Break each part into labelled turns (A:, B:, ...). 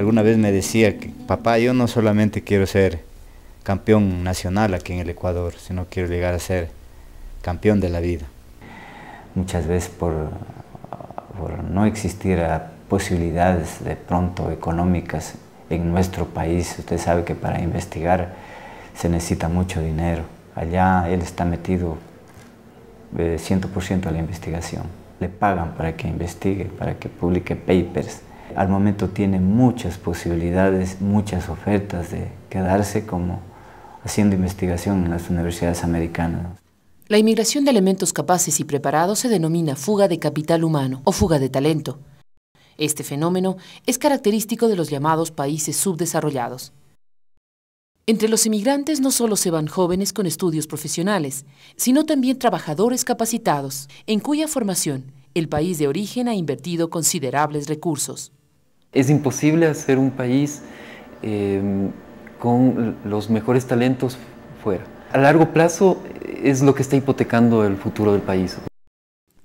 A: Alguna vez me decía que, papá, yo no solamente quiero ser campeón nacional aquí en el Ecuador, sino quiero llegar a ser campeón de la vida.
B: Muchas veces por, por no existir posibilidades de pronto económicas en nuestro país, usted sabe que para investigar se necesita mucho dinero. Allá él está metido 100% eh, a la investigación. Le pagan para que investigue, para que publique papers. Al momento tiene muchas posibilidades, muchas ofertas de quedarse como haciendo investigación en las universidades americanas.
C: La inmigración de elementos capaces y preparados se denomina fuga de capital humano o fuga de talento. Este fenómeno es característico de los llamados países subdesarrollados. Entre los inmigrantes no solo se van jóvenes con estudios profesionales, sino también trabajadores capacitados, en cuya formación el país de origen ha invertido considerables recursos.
D: Es imposible hacer un país eh, con los mejores talentos fuera. A largo plazo es lo que está hipotecando el futuro del país.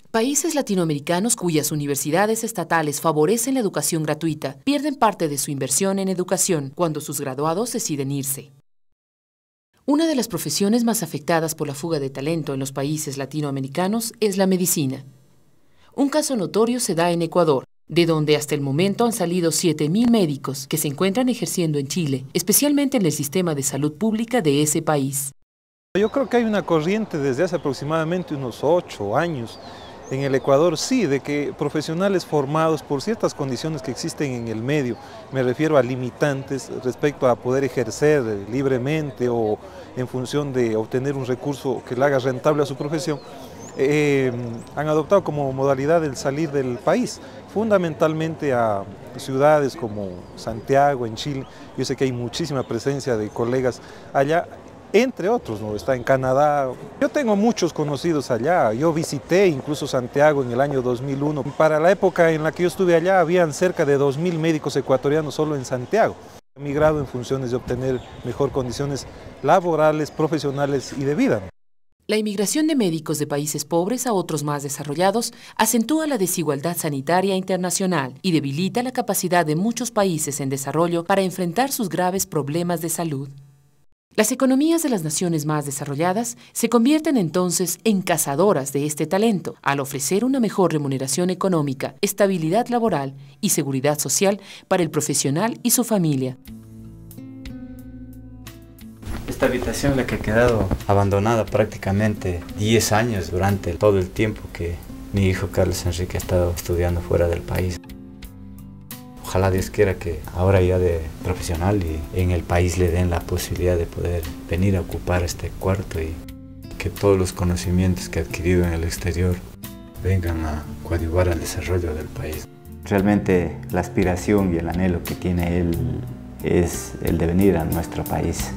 C: Países latinoamericanos cuyas universidades estatales favorecen la educación gratuita pierden parte de su inversión en educación cuando sus graduados deciden irse. Una de las profesiones más afectadas por la fuga de talento en los países latinoamericanos es la medicina. Un caso notorio se da en Ecuador, de donde hasta el momento han salido 7.000 médicos que se encuentran ejerciendo en Chile, especialmente en el sistema de salud pública de ese país.
E: Yo creo que hay una corriente desde hace aproximadamente unos 8 años en el Ecuador sí, de que profesionales formados por ciertas condiciones que existen en el medio, me refiero a limitantes respecto a poder ejercer libremente o en función de obtener un recurso que le haga rentable a su profesión, eh, han adoptado como modalidad el salir del país, fundamentalmente a ciudades como Santiago, en Chile. Yo sé que hay muchísima presencia de colegas allá entre otros, ¿no? está en Canadá. Yo tengo muchos conocidos allá, yo visité incluso Santiago en el año 2001. Para la época en la que yo estuve allá, habían cerca de 2.000 médicos ecuatorianos solo en Santiago. He migrado en funciones de obtener mejor condiciones laborales, profesionales y de vida.
C: La inmigración de médicos de países pobres a otros más desarrollados acentúa la desigualdad sanitaria internacional y debilita la capacidad de muchos países en desarrollo para enfrentar sus graves problemas de salud. Las economías de las naciones más desarrolladas se convierten entonces en cazadoras de este talento al ofrecer una mejor remuneración económica, estabilidad laboral y seguridad social para el profesional y su familia.
A: Esta habitación la que ha quedado abandonada prácticamente 10 años durante todo el tiempo que mi hijo Carlos Enrique ha estado estudiando fuera del país. Ojalá Dios quiera que ahora ya de profesional y en el país le den la posibilidad de poder venir a ocupar este cuarto y que todos los conocimientos que ha adquirido en el exterior vengan a coadyuvar al desarrollo del país.
B: Realmente la aspiración y el anhelo que tiene él es el de venir a nuestro país.